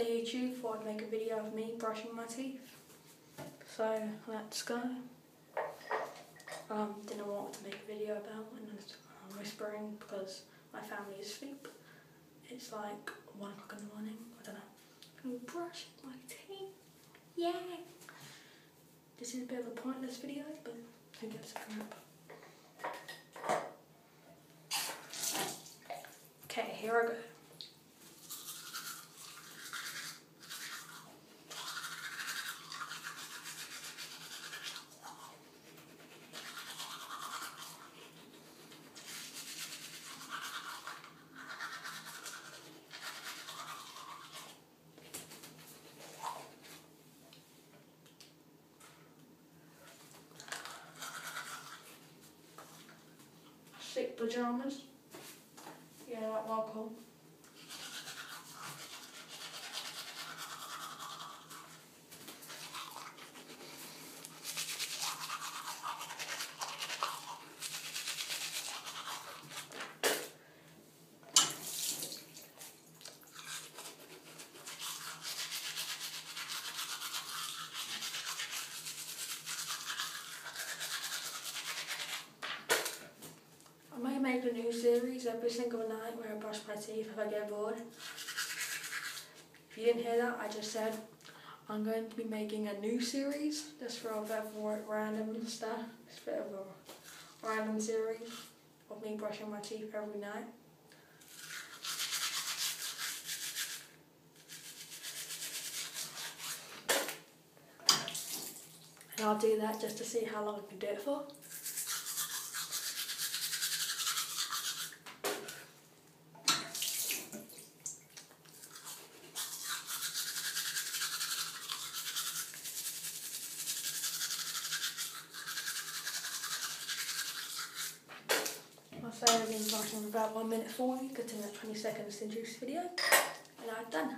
the YouTube, thought I'd make a video of me brushing my teeth. So let's go. Um, didn't know what to make a video about and I'm whispering because my family is asleep. It's like one o'clock in the morning, I don't know. I'm brushing my teeth. Yeah. This is a bit of a pointless video, but who gives a crap? Okay, here I go. Sick pajamas. Yeah, welcome. I may make a new series every single night where I brush my teeth if I get bored. If you didn't hear that, I just said I'm going to be making a new series just for a bit of random stuff. It's a bit of a random series of me brushing my teeth every night. And I'll do that just to see how long I can do it for. Say I've been brushing for about 1 minute 40, good to that 20 seconds to introduce the video, and I'm done.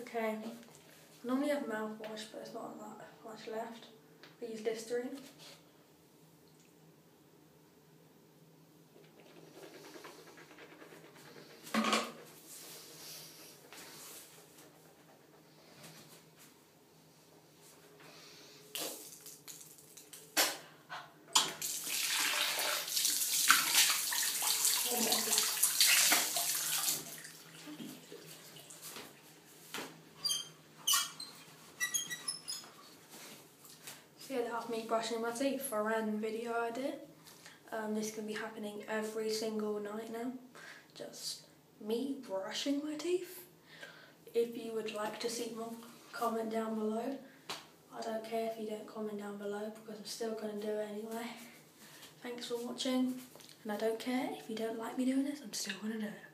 Okay, I normally have mouthwash, but there's not that much left. I use Listerine. So that was me brushing my teeth for a random video idea. Um, this can be happening every single night now. Just me brushing my teeth. If you would like to see more, comment down below. I don't care if you don't comment down below because I'm still going to do it anyway. Thanks for watching. And I don't care if you don't like me doing this, I'm still going to do it.